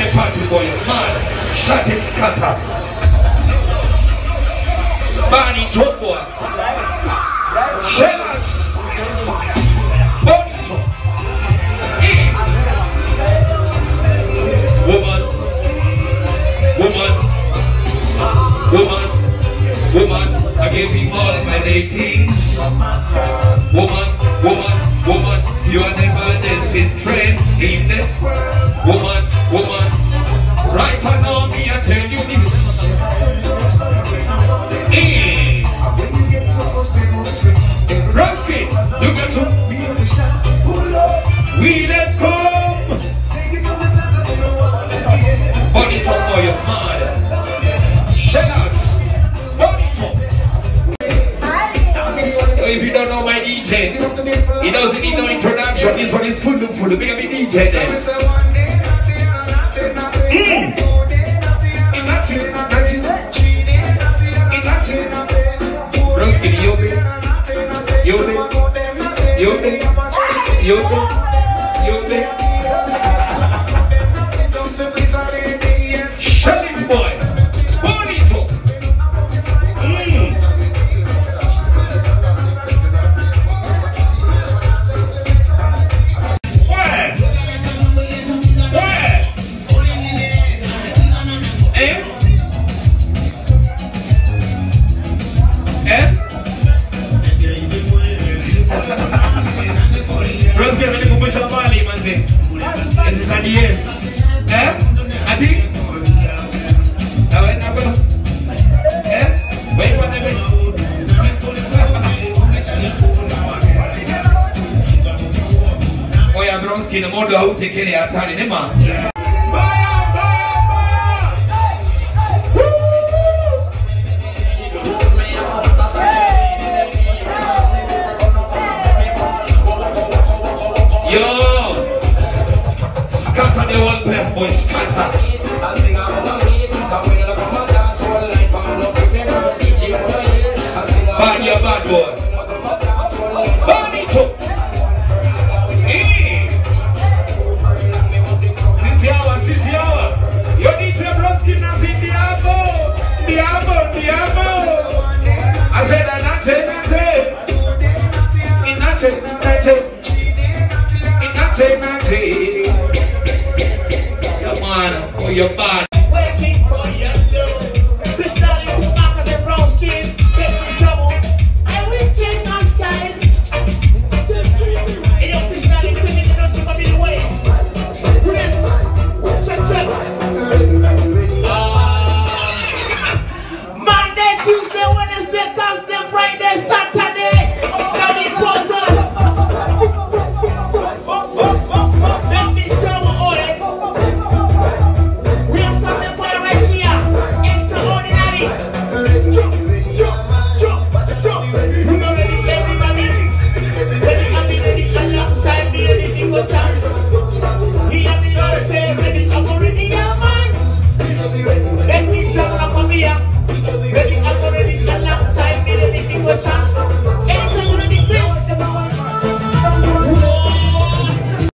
the party boy, man. Shut it, scatter. Barney, top boy. Shellas. Bonito. Eh. Woman. Woman. Woman. Woman. I gave you all my ratings. Woman. Woman. Woman. You are never this his in this world. Woman. Woman. Right now, me, I tell you this. He doesn't need no introduction. This one is full full. Big up the DJ Za DS. Eh? Ati? Awe nako? Eh? Wait minute. Oya Brownskin na modo hautekele hatari nema. Yo! Whole place, boy. Scatter. Bad, you bad boy. Bonito. Sisi hawa, sisi hawa. Yo DJ Brownskin nas in Diabo. Diabo, Diabo. I said, Nate, Nate. Nate, Nate. Nate, Nate. Come on, you're bad.